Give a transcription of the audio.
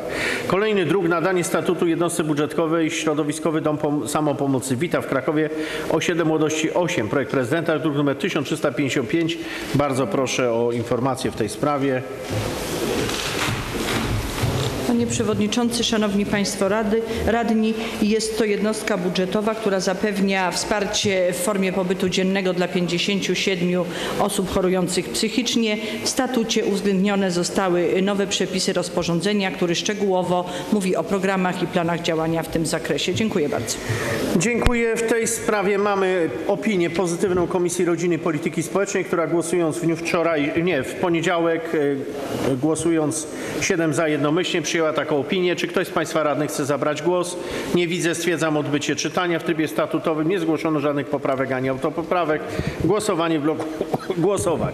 poprawek. Kolejny druk nadanie statutu jednostce budżetowej Środowiskowy Dom Pom- Samopomocy Wita w Krakowie Osiedle Młodości 8. Projekt prezydenta druk nr 1355. Bardzo proszę o informację w tej sprawie. Panie Przewodniczący, Szanowni Państwo Rady, Radni, jest to jednostka budżetowa, która zapewnia wsparcie w formie pobytu dziennego dla 57 osób chorujących psychicznie. W statucie uwzględnione zostały nowe przepisy rozporządzenia, który szczegółowo mówi o programach i planach działania w tym zakresie. Dziękuję bardzo. Dziękuję. W tej sprawie mamy opinię pozytywną Komisji Rodziny i Polityki Społecznej, która głosując w dniu wczoraj, nie, w poniedziałek, e, głosując 7 za jednomyślnie przyjęła taką opinię. Czy ktoś z Państwa radnych chce zabrać głos? Nie widzę. Stwierdzam odbycie czytania w trybie statutowym. Nie zgłoszono żadnych poprawek ani autopoprawek. Głosowanie w bloku głosowań.